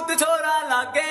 भूत छोरा लागे